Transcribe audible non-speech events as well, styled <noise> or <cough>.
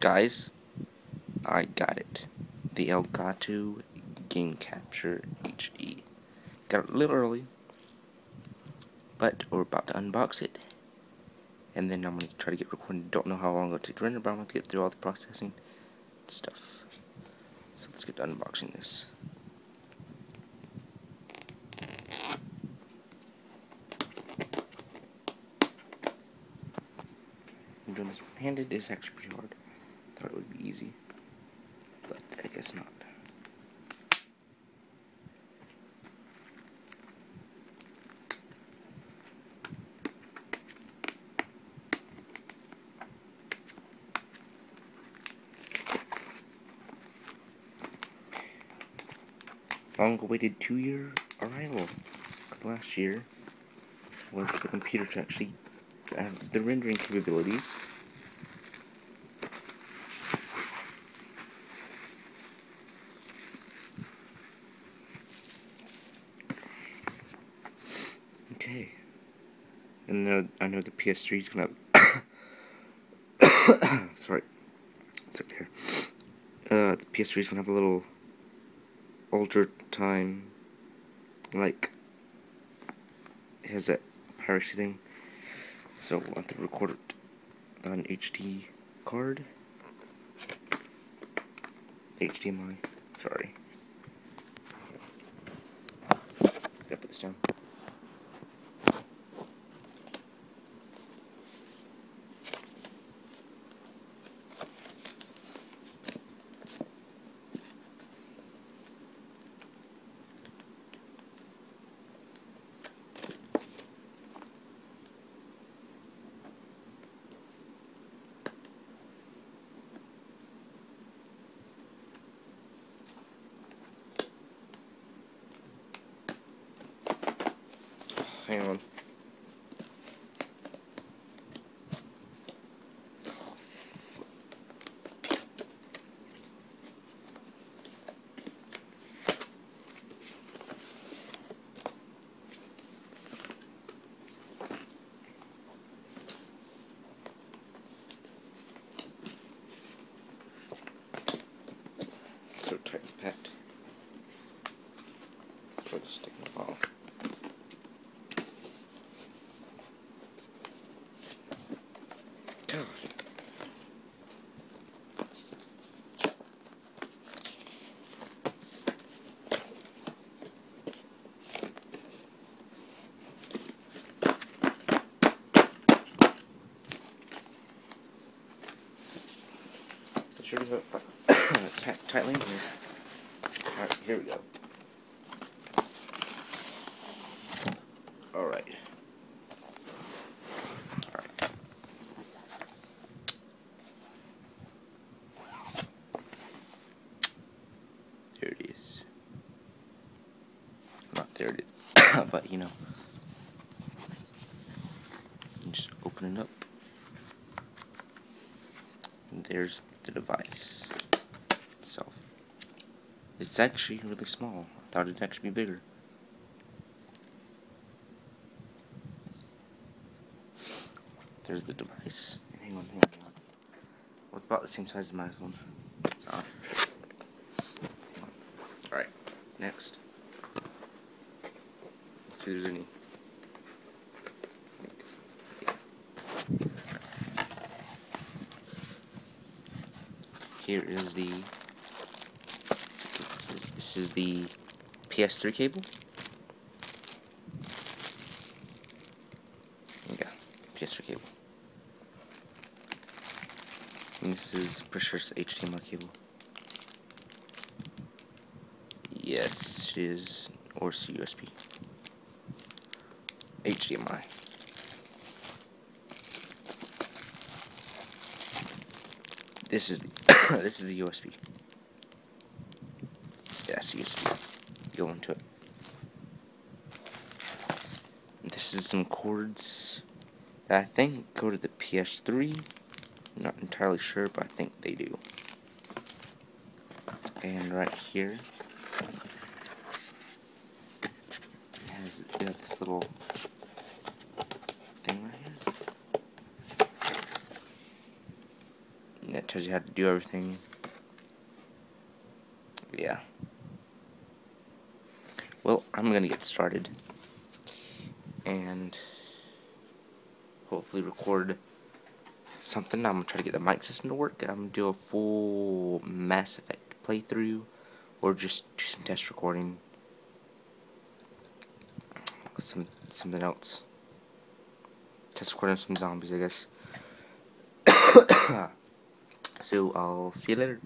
Guys, I got it. The Elgato Game Capture HD. Got it a little early, but we're about to unbox it. And then I'm going to try to get recorded. Don't know how long it'll take to render, but I'm going to get through all the processing stuff. So let's get to unboxing this. I'm doing this one-handed. It's actually pretty hard. Thought it would be easy, but I guess not. long-awaited two-year arrival. Cause last year was the computer to actually have the rendering capabilities. Okay. And then I know the PS3 is gonna. <coughs> Sorry. It's okay. Uh, the PS3 is gonna have a little altered time like it has that piracy thing so we'll have to record it on HD card HDMI sorry gotta put this down Hang on. So tight packed. For the sticking off. Sure to <coughs> pack tightly in here. Alright, here we go. Alright. Alright. There it is. Not there it is, <coughs> but you know. Just open it up. And there's the device itself. It's actually really small. I thought it'd actually be bigger. There's the device. Hang on, hang on. Well, it's about the same size as my phone. So, Alright, next. Let's see if there's any. Here is the. This is the PS3 cable. Yeah, PS3 cable. And this is pretty sure HDMI cable. Yes, it is. Or it's USB. HDMI. <coughs> This is the this is the USB. Yes, USB. Go into it. This is some cords that I think go to the PS3. Not entirely sure, but I think they do. And right here, has this little thing right here. That tells you how to do everything. Yeah. Well, I'm gonna get started. And hopefully record something. I'm gonna try to get the mic system to work. I'm gonna do a full Mass Effect playthrough or just do some test recording. Some something else. Test recording some zombies, I guess. So I'll see you later.